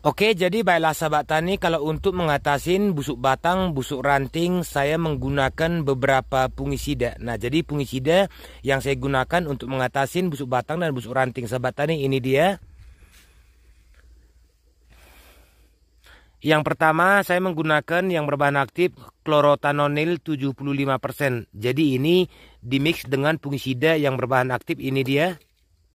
Oke, jadi baiklah sahabat tani, kalau untuk mengatasi busuk batang, busuk ranting, saya menggunakan beberapa fungisida. Nah, jadi fungisida yang saya gunakan untuk mengatasi busuk batang dan busuk ranting sahabat tani, ini dia. Yang pertama, saya menggunakan yang berbahan aktif klorotanonil 75%. Jadi ini dimix dengan fungisida yang berbahan aktif, ini dia.